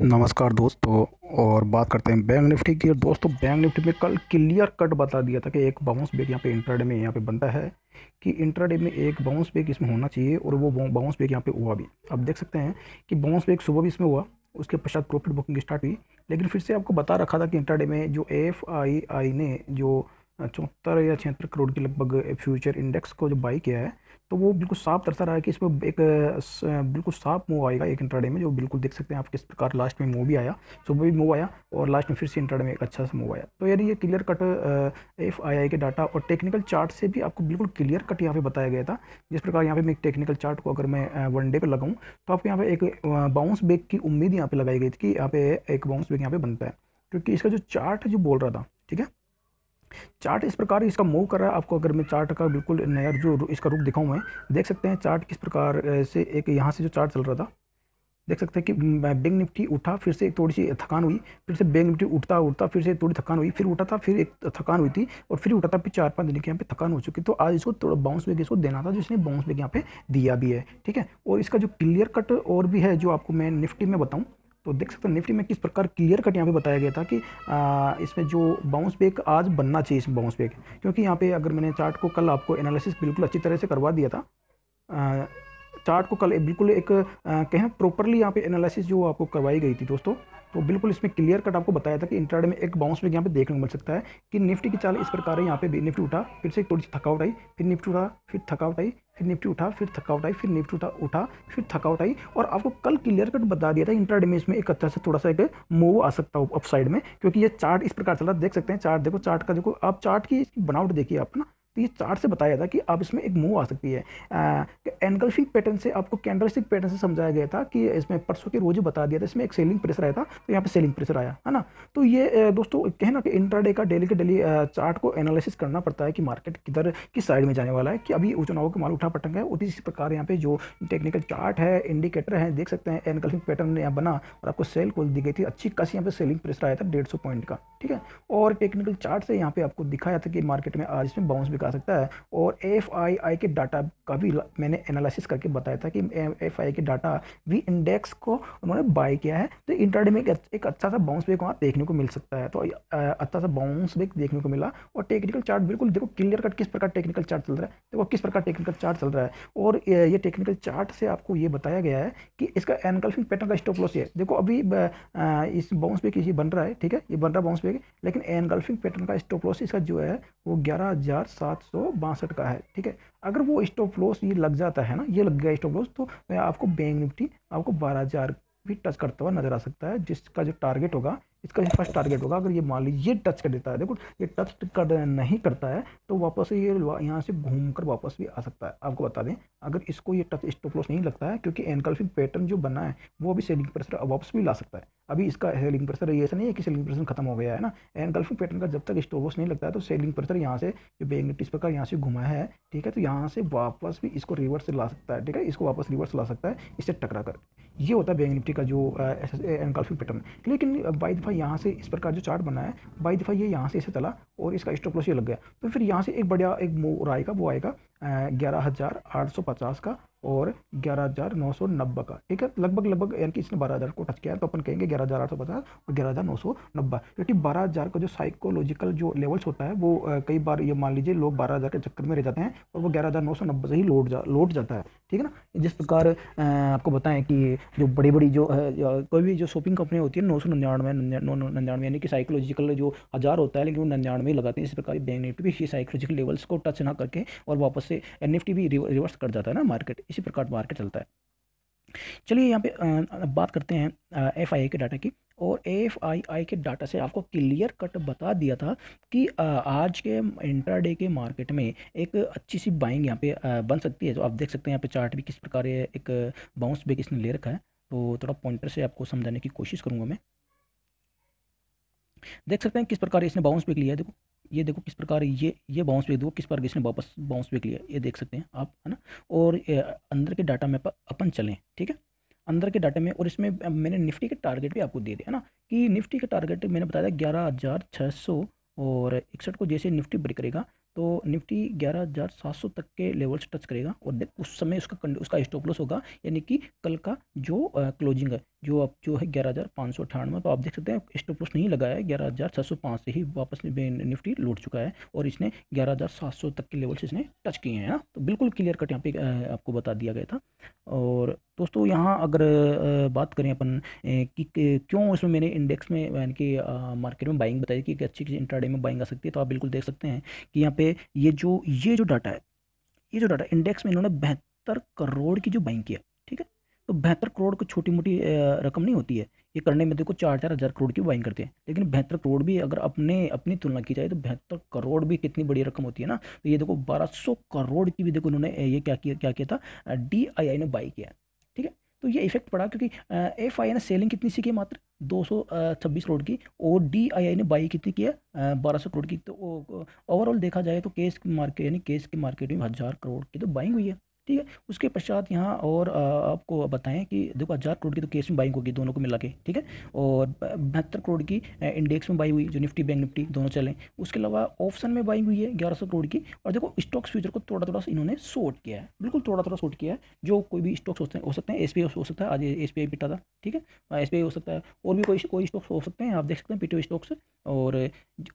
नमस्कार दोस्तों, और बात करते हैं बैंक निफ्टी की। और दोस्तों, बैंक निफ्टी में कल क्लियर कट बता दिया था कि एक बाउंस बैक यहाँ पे इंट्राडे में यहाँ पे बनता है कि इंट्राडे में एक बाउंस बैक इसमें होना चाहिए और वो बाउंस बैक यहाँ पे हुआ भी। अब देख सकते हैं कि बाउंस बैक सुबह भी इसमें हुआ, उसके पश्चात प्रॉफिट बुकिंग स्टार्ट हुई, लेकिन फिर से आपको बता रखा था कि इंट्राडे में जो एफ़ आई आई ने जो चौहत्तर या छिहत्तर करोड़ के लगभग फ्यूचर इंडेक्स को जो बाई किया है तो वो बिल्कुल साफ़ तरसा रहा है कि इसमें एक बिल्कुल साफ़ मूव आएगा एक इंट्राडे में, जो बिल्कुल देख सकते हैं आप किस प्रकार लास्ट में मूव भी आया, सुबह भी मूव आया और लास्ट में फिर से इंट्राडे में एक अच्छा सा मूव आया। तो यार ये clear cut F I I के डाटा और टेक्निकल चार्ट से भी आपको बिल्कुल क्लियर कट यहाँ पे बताया गया था। जिस प्रकार यहाँ पे मैं टेक्निकल चार्ट को अगर मैं वन डे पर लगाऊँ तो आपको यहाँ पे एक बाउंस बैक की उम्मीद यहाँ पे लगाई गई थी कि यहाँ पे एक बाउंस बैक यहाँ पे बनता है। क्योंकि इसका जो चार्ट जो बोल रहा था, ठीक है? चार्ट इस प्रकार इसका मूव कर रहा है। आपको अगर मैं चार्ट का बिल्कुल नया जो इसका रुख दिखाऊँ मैं, देख सकते हैं चार्ट किस प्रकार से एक यहाँ से जो चार्ट चल रहा था, देख सकते हैं कि बैंक निफ्टी उठा, फिर से एक थोड़ी सी थकान हुई, फिर से बैंक निफ्टी उठता उठता फिर से थोड़ी थकान हुई, फिर उठा था, फिर एक थकान हुई थी, और फिर उठा था, फिर चार पाँच दिन के यहाँ पे थकान हो चुकी तो आज इसको थोड़ा बाउंस बैग इसको देना था जिसने बाउंस बैग यहाँ पे दिया भी है, ठीक है? और इसका जो क्लियर कट और भी है, जो आपको मैं निफ्टी में बताऊँ तो देख सकते हैं निफ्टी में किस प्रकार क्लियर कट यहाँ पे बताया गया था कि आ, इसमें जो बाउंस बैक आज बनना चाहिए इस बाउंस बैक क्योंकि यहाँ पे अगर मैंने चार्ट को कल आपको एनालिसिस बिल्कुल अच्छी तरह से करवा दिया था आ, चार्ट को कल बिल्कुल एक कहें प्रॉपरली यहाँ पे एनालिसिस जो आपको करवाई गई थी दोस्तों तो बिल्कुल इसमें क्लियर कट आपको बताया था कि इंट्राडे में एक बाउंस बैक यहाँ पे देखने को मिल सकता है कि निफ्टी की चाल इस प्रकार है यहाँ पे निफ्टी उठा, फिर से थोड़ी सी थकावट आई, फिर निफ्टी उठा, फिर थकावट आई, फिर निफ्टी उठा, फिर थकावट आई, फिर निफ्टी उठा उठा, फिर थकावट आई और आपको कल क्लियर कट बता दिया था इंट्राडे में इसमें एक अच्छा से थोड़ा सा एक मूव आ सकता हो अप साइड में, क्योंकि ये चार्ट इस प्रकार चल देख सकते हैं चार्ट देखो चार्ट का देखो, आप चार्ट की बनावट देखिए आप ना तो ये चार्ट से बताया था कि अब इसमें एक मूव आ सकती है। एनगल्फिंग पैटर्न से आपको कैंडलस्टिक पैटर्न से समझाया गया था कि इसमें परसों के रोज बता दिया था, इसमें एक सेलिंग प्रेशर आया था तो यहाँ पे सेलिंग प्रेशर आया, है ना? तो ये दोस्तों, कहना कि इंट्राडे का डेली के डेली चार्ट को एनालिसिस करना पड़ता है कि मार्केट किधर, किस साइड में जाने वाला है, कि अभी चुनाव का माल उठा पटंग है और इसी प्रकार यहाँ पे जो टेक्निकल चार्ट है इंडिकेटर है, देख सकते हैं एनगल्फिंग पैटर्न यहाँ बना और आपको सेल खोल दी गई थी, अच्छी खासी यहाँ पे सेलिंग प्रेशर आया था, डेढ़ पॉइंट का, ठीक है? और टेक्निकल चार्ट से यहाँ पे आपको दिखाया था कि मार्केट में आज इसमें बाउंस भी आ सकता है। और एफ़ आई आई के डाटा का भी मैंने एनालिसिस करके बताया था कि एफ़ आई के डाटा वी इंडेक्स को उन्होंने बाय किया है तो इंटरडे में एक अच्छा सा बाउंस बैक वहाँ देखने को मिल सकता है। तो अच्छा सा बाउंस बैक देखने को मिला और टेक्निकल चार्ट बिल्कुल, देखो क्लियर कट किस प्रकार टेक्निकल चार्ट चल रहा है, देखो किस प्रकार टेक्निकल चार्ट चल रहा है। और ये टेक्निकल चार्ट से आपको ये बताया गया है कि इसका एनकल्फिंग पैटर्न का स्टॉप लॉस है। देखो अभी इस बाउंस बैक ये बन रहा है, ठीक है? ये बन रहा है बाउंस बैक लेकिन एनगल्फिंग पैटर्न का स्टॉप लॉस इसका जो है, वो ग्यारह सात सौ बासठ का है, ठीक है? अगर वो स्टॉप लॉस ये लग जाता है ना, ये लग गया स्टॉप लॉस तो आपको बैंक निफ्टी आपको बारह हज़ार भी टच करता हुआ नज़र आ सकता है, जिसका जो टारगेट होगा इसका फ़र्स्ट टारगेट होगा, अगर ये मान लीजिए ये टच कर देता है, देखो ये टच कर नहीं करता है तो वापस ये यहाँ से घूम कर वापस भी आ सकता है। आपको बता दें, अगर इसको ये टच स्टॉप लॉस नहीं लगता है, क्योंकि एनकल्फिंग पैटर्न जो बना है, वो अभी सेलिंग प्रेशर वापस भी ला सकता है। अभी इसका सेलिंग प्रेशर ये ऐसा नहीं है कि सेलिंग प्रेशर खत्म हो गया है ना। एनकल्फिंग पैटर्न का जब तक स्टॉप लॉस नहीं लगता है तो सेलिंग प्रेशर यहाँ से जो बैंक निफ्टी प्रकार यहाँ से घुमा है, ठीक है तो यहाँ से वापस भी इसको रिवर्स ला सकता है, ठीक है, इसको वापस रिवर्स ला सकता है इससे टकरा कर। ये होता है बैंक निफ्टी का जो एनकल्फिंग पैटर्न लेकिन बाई यहाँ से इस प्रकार जो चार्ट बना है, बाई दफ़ा ये यहाँ से ऐसे चला और इसका स्टॉप लॉस ये लग गया। तो फिर यहाँ से एक बढ़िया एक मूव आएगा, वो आएगा ग्यारह हज़ार आठ सौ पचास का और ग्यारह हज़ार नौ सौ नब्बे का। ठीक है? लगभग लगभग यानी कि इसने बारह हज़ार को टच किया तो अपन कहेंगे ग्यारह हज़ार आठ सौ पचास और ग्यारह हज़ार नौ सौ नब्बे। क्योंकि बारह हज़ार का जो साइकोलॉजिकल जो लेवल्स होता है, वो कई बार ये मान लीजिए लोग बारह हज़ार के चक्कर में रह जाते हैं और वो ग्यारह हज़ार नौ सौ नब्बे से ही लौट जा लौट जाता है। ठीक है ना? जिस प्रकार आपको बताएँ कि जो बड़ी बड़ी जो कोई भी जो शॉपिंग कंपनी होती है, नौ सौ निन्यानवे निन्यानवे, यानी कि साइकोलॉजिकल जो हज़ार होता है, लेकिन वो निन्यानवे लगाते हैं। इस प्रकार बैंक निफ्टी भी साइकोलॉजिकल लेवल्स को टच ना करके और वापस से निफ्टी भी रिवर्स कर जाता है ना मार्केट इसी प्रकार मार्केट चलता है। चलिए यहाँ पे बात करते हैं एफ़ आई के डाटा की। और एफ़ आई आई के डाटा से आपको क्लियर कट बता दिया था कि आज के इंटरडे के मार्केट में एक अच्छी सी बाइंग यहाँ पे बन सकती है। तो आप देख सकते हैं यहाँ पे चार्ट भी किस प्रकार एक बाउंस बैक इसने ले रखा है। तो थोड़ा पॉइंटर से आपको समझाने की कोशिश करूँगा मैं। देख सकते हैं किस प्रकार इसने बाउंस बैक लिया है। देखो, ये देखो किस प्रकार ये ये बाउंस बैक देखो किस प्रकार इसने वापस बाउंस बैक लिया ये देख सकते हैं आप, है ना? और अंदर के डाटा में अपन चलें, ठीक है? अंदर के डाटा में और इसमें मैंने निफ्टी के टारगेट भी आपको दे दिया, है ना? कि निफ्टी के टारगेट मैंने बताया ग्यारह हज़ार छः सौ और इकसठ को जैसे निफ्टी ब्रेक करेगा तो निफ्टी ग्यारह हज़ार सात सौ तक के लेवल्स टच करेगा और उस समय उसका उसका स्टॉप लॉस होगा, यानी कि कल का जो क्लोजिंग है। जो अब जो है ग्यारह हज़ार पाँच सौ अठानवे तो आप देख सकते हैं स्टॉप लॉस नहीं लगाया है ग्यारह हज़ार छः सौ पाँच से ही वापस निफ्टी लूट चुका है और इसने ग्यारह हज़ार सात सौ तक के लेवल से इसने टच किए हैं ना तो बिल्कुल क्लियर कट यहाँ पे आपको बता दिया गया था। और दोस्तों, यहाँ अगर बात करें अपन कि क्यों इसमें मैंने इंडेक्स में, यानी कि मार्केट में बाइंग बताई कि अच्छी इंट्राडे में बाइंग आ सकती है तो आप बिल्कुल देख सकते हैं कि यहाँ पे ये जो ये जो डाटा है, ये जो डाटा इंडेक्स में इन्होंने बहत्तर करोड़ की जो बाइंग किया है तो बहत्तर करोड़ को छोटी मोटी रकम नहीं होती है। ये करने में देखो चार चार हज़ार करोड़ की बाइंग करते हैं। लेकिन बहत्तर करोड़ भी अगर अपने, अपनी तुलना की जाए तो बहत्तर करोड़ भी कितनी बड़ी रकम होती है ना? तो ये देखो बारह करोड़ की भी देखो उन्होंने ये क्या किया क्या किया था? डी आई आई ने बाई किया ठीक है? तो ये इफ़ेक्ट पड़ा क्योंकि एफ़ आई ने सेलिंग कितनी सी की मात्र? दो सौ छब्बीस करोड़ की। और डी आई आई ने बाई कितनी की है? बारह सौ करोड़ की। तो ओवरऑल देखा जाए तो केस मार्केट यानी केस की मार्केट में हज़ार करोड़ की तो बाइंग हुई है। ठीक है? उसके पश्चात यहाँ और आपको बताएँ कि देखो हज़ार करोड़ की तो केस में बाइंग होगी दोनों को मिला के, ठीक है? और बहत्तर करोड़ की इंडेक्स में बाई हुई, जो निफ्टी बैंक निफ्टी दोनों चलें। उसके अलावा ऑप्शन में बाइंग हुई है ग्यारह सौ करोड़ की और देखो स्टॉक्स फ्यूचर को थोड़ा थोड़ा सा इन्होंने शॉर्ट किया है। बिल्कुल थोड़ा थोड़ा शॉर्ट किया है। जो कोई भी स्टॉक्स होते हैं, हो सकते हैं एस हो सकता है, आज एस पी पिटा था, ठीक है? एसबीआई हो सकता है, और भी कोई कोई स्टॉक्स हो सकते हैं, आप देख सकते हैं पीटे स्टॉक्स और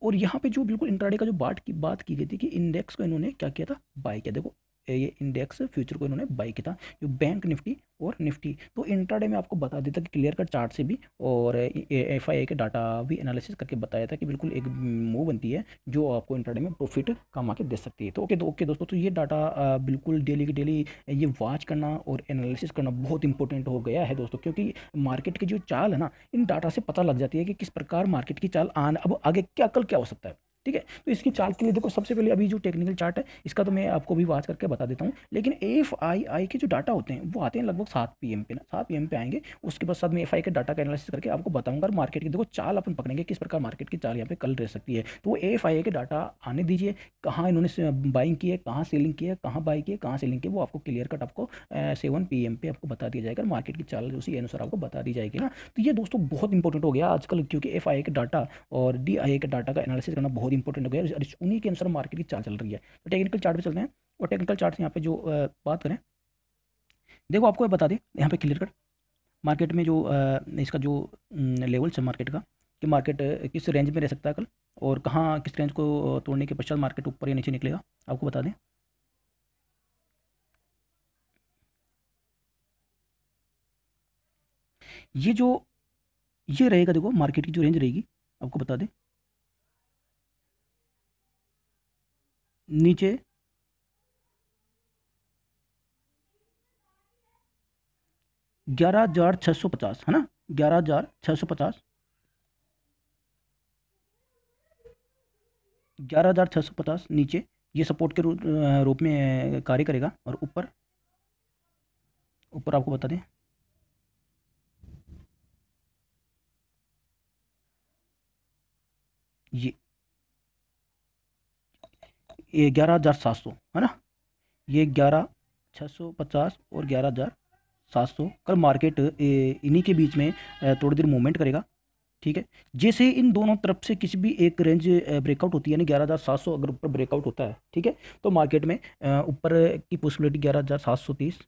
और यहाँ पे जो बिल्कुल इंट्राडे का जो बात की बात की गई थी कि इंडेक्स को इन्होंने क्या किया था? बाई किया। देखो ये इंडेक्स फ्यूचर को इन्होंने बाई किया था, जो बैंक निफ्टी और निफ्टी तो इंट्राडे में आपको बता देता कि क्लियर कट चार्ट से भी और एफ़ आई के डाटा भी एनालिसिस करके बताया था कि बिल्कुल एक मूव बनती है, जो आपको इंट्राडे में प्रॉफिट कमा के दे सकती है। तो ओके तो ओके दोस्तों तो ये डाटा बिल्कुल डेली की डेली ये वॉच करना और एनालिसिस करना बहुत इंपॉर्टेंट हो गया है दोस्तों, क्योंकि मार्केट की जो चाल है ना, इन डाटा से पता लग जाती है कि किस प्रकार मार्केट की चाल आन, अब आगे क्या कल क्या हो सकता है। ठीक है? तो इसकी चार्ट के लिए देखो, सबसे पहले अभी जो टेक्निकल चार्ट है, इसका तो मैं आपको भी वाच करके बता देता हूँ। लेकिन एफ़ आई आई के जो डाटा होते हैं, वो आते हैं लगभग सात पी एम पे ना। सात पी एम पे आएँगे, उसके बाद साथ में एफ़ आई के डाटा का एनालिसिस करके आपको बताऊँगा मार्केट की देखो, चाल अपन पकड़ेंगे किस प्रकार मार्केट की चाल यहाँ पे कल रह सकती है। तो एफ़ आई के डाटा आने दीजिए, कहाँ इन्होंने बाइंग की है, कहाँ सेलिंग की है, कहाँ बाई की है, कहाँ सेलिंग की वो आपको क्लियर कट आपको सेवन पी एम पे आपको बता दिया जाएगा मार्केट की चाल उसी अनुसार आपको बता दी जाएगी ना। तो ये दोस्तों बहुत इंपॉर्टेंट हो गया आजकल, क्योंकि एफ़ आई के डाटा और डी आई के डाटा का एनालिसिस करना बहुत इंपॉर्टेंट हो गया उन्हीं के अनुसार मार्केट की चाल चल रही है। तो टेक्निकल चार्ट पे चलते हैं, और टेक्निकल चार्ट से यहाँ पे जो बात करें, देखो आपको बता दें, यहाँ पे क्लियर कट मार्केट में जो इसका जो लेवल्स है मार्केट का, कि मार्केट किस रेंज में रह सकता है कल, और कहाँ, किस रेंज को तोड़ने के पश्चात मार्केट ऊपर या नीचे निकलेगा, आपको बता दें। ये जो, ये रहेगा देखो मार्केट की जो रेंज रहेगी, आपको बता दें। नीचे। ग्यारह हज़ार छः सौ पचास, है ना? ग्यारह हज़ार छः सौ पचास। ग्यारह हज़ार छः सौ पचास नीचे, ये सपोर्ट के रूप में कार्य करेगा। और ऊपर ऊपर आपको बता दें। ये ये ग्यारह हज़ार सात सौ, है ना? ये ग्यारह छः सौ पचास और ग्यारह हज़ार सात सौ। कल मार्केट इन्हीं के बीच में थोड़ी देर मूवमेंट करेगा, ठीक है? जैसे इन दोनों तरफ़ से किसी भी एक रेंज ब्रेकआउट होती है, यानी ग्यारह हज़ार सात सौ अगर ऊपर ब्रेकआउट होता है, ठीक है? तो मार्केट में ऊपर की पॉसिबिलिटी ग्यारह हज़ार सात सौ तीस,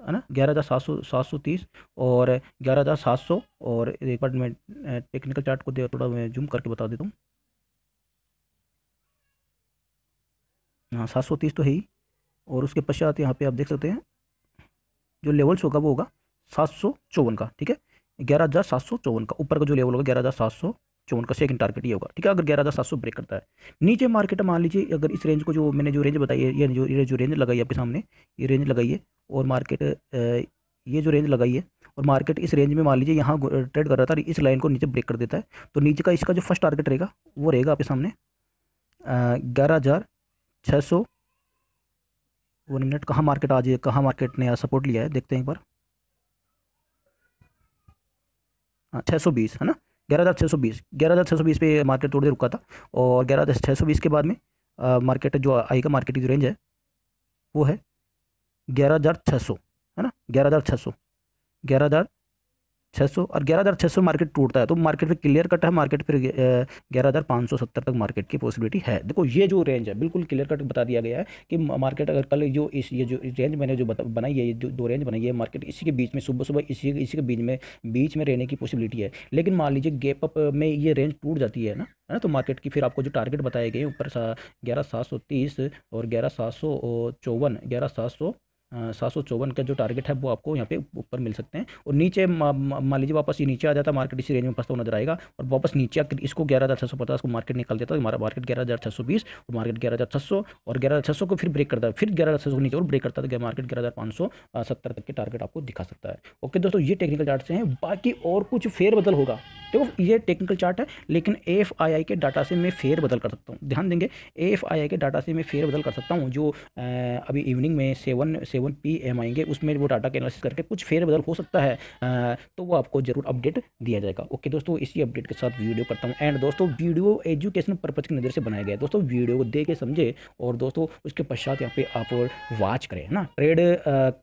है ना? ग्यारह हज़ार सात सौ सात सौ तीस और ग्यारह हज़ार सात सौ और एक बार मैं टेक्निकल चार्ट को थोड़ा मैं जूम करके बता देता हूँ। हाँ सात सौ तीस तो है ही। और उसके पश्चात यहाँ पे आप देख सकते हैं, जो लेवल्स होगा वो होगा सात सौ चौवन का, ठीक है? ग्यारह हज़ार सात सौ चौवन का, ऊपर का जो लेवल होगा ग्यारह हज़ार सात सौ चौवन का सेकंड टारगेट ये होगा, ठीक है? अगर ग्यारह हज़ार सात सौ ब्रेक करता है। नीचे मार्केट मान लीजिए, अगर इस रेंज को जो मैंने जो रेंज बताई है, ये जो ये जो रेंज लगाई है आपके सामने, ये रेंज लगाई है, और मार्केट ये जो रेंज लगाई है, और मार्केट इस रेंज में मान लीजिए यहाँ ट्रेड कर रहा था इस लाइन को नीचे ब्रेक कर देता है तो नीचे का इसका जो फ़र्स्ट टारगेट रहेगा, वो रहेगा आपके सामने ग्यारह हज़ार छः सौ। वन मिनट कहाँ मार्केट आज कहाँ मार्केट ने सपोर्ट लिया है? देखते हैं एक बार। हाँ छः सौ बीस है ना? ग्यारह हज़ार छः सौ बीस। ग्यारह हज़ार छः सौ बीस पे मार्केट थोड़ी देर रुका था। और ग्यारह हज़ार छः सौ बीस के बाद में आ, मार्केट जो आएगा मार्केट की जो रेंज है वो है ग्यारह हज़ार छः सौ है ना? ग्यारह हज़ार छः सौ। ग्यारह हज़ार छः सौ और ग्यारह हज़ार छः सौ मार्केट टूटता है तो मार्केट फिर क्लियर कट है मार्केट फिर ग्यारह हज़ार पाँच सौ सत्तर तक मार्केट की पॉसिबिलिटी है। देखो, ये जो रेंज है, बिल्कुल क्लियर कट बता दिया गया है कि मार्केट अगर कल जो इस, ये जो रेंज मैंने जो बनाई है, ये दो रेंज बनाई है मार्केट इसी के बीच में सुबह सुबह इसी इसी के बीच में बीच में रहने की पॉसिबिलिटी है। लेकिन मान लीजिए गैप अप में ये रेंज टूट जाती है ना है ना तो मार्केट की फिर आपको जो टारगेट बताए गए ऊपर सा, ग्यारह सात सौ तीस और ग्यारह सात सौ चौवन, ग्यारह सात सौ सात सौ चौवन का जो टारगेट है, वो आपको यहाँ पे ऊपर मिल सकते हैं। और नीचे मान लीजिए वापस ये नीचे आ जाता मार्केट इसी रेंज में फंसता हुआ नज़र आएगा। और वापस नीचे इसको ग्यारह हज़ार छः सौ पचास को मार्केट निकल देता है हमारा मार्केट ग्यारह हज़ार छः सौ बीस और मार्केट ग्यारह हज़ार छः सौ और ग्यारह हज़ार छः सौ को फिर ब्रेक करता है। फिर ग्यारह हज़ार छः सौ नीचे और ब्रेक करता है मार्केट ग्यारह हज़ार पाँच सौ सत्तर तक के टारगेट आपको दिखा सकता है। ओके दोस्तों, ये टेक्निकल चार्ट से हैं। बाकी और कुछ फेर बदल होगा। देखो, ये टेक्निकल चार्ट है, लेकिन एफ़ आई आई के डाटा से मैं फेर बदल कर सकता हूँ। ध्यान देंगे एफ़ आई आई के डाटा से मैं फेर बदल कर सकता हूँ, जो अभी इवनिंग में सेवन सेवन पी एम आएँगे, उसमें वो डाटा के एनालिसिस करके कुछ फेर बदल हो सकता है तो वो आपको ज़रूर अपडेट दिया जाएगा। ओके दोस्तों, इसी अपडेट के साथ वीडियो करता हूँ। एंड दोस्तों वीडियो एजुकेशन पर्पज़ की नज़र से बनाया गया है। दोस्तों वीडियो को दे के समझे और दोस्तों, उसके पश्चात यहाँ पे आप वॉच करें ना? ट्रेड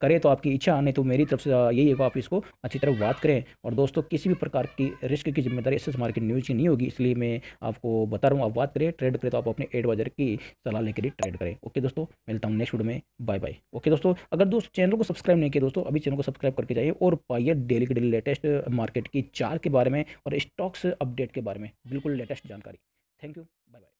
करें तो आपकी इच्छा, नहीं तो मेरी तरफ़ से यही है आप इसको अच्छी तरह बात करें। और दोस्तों, किसी भी प्रकार की रिस्क की ज़िम्मेदारी एस मार्केट न्यूज़ की नहीं होगी, इसलिए मैं आपको बता रहा हूँ, आप बात करें। ट्रेड करें तो आप अपने एडवाइजर की सलाह लेकर ही ट्रेड करें। ओके दोस्तों, मिलता हूँ नेक्स्ट वीडियो में। बाय बाय ओके दोस्तों अगर दोस्तों चैनल को सब्सक्राइब नहीं किया दोस्तों, अभी चैनल को सब्सक्राइब करके जाइए और पाइए डेली के डेली लेटेस्ट मार्केट की चार के बारे में और स्टॉक्स अपडेट के बारे में। बिल्कुल लेटेस्ट जानकारी। Thank you. Bye bye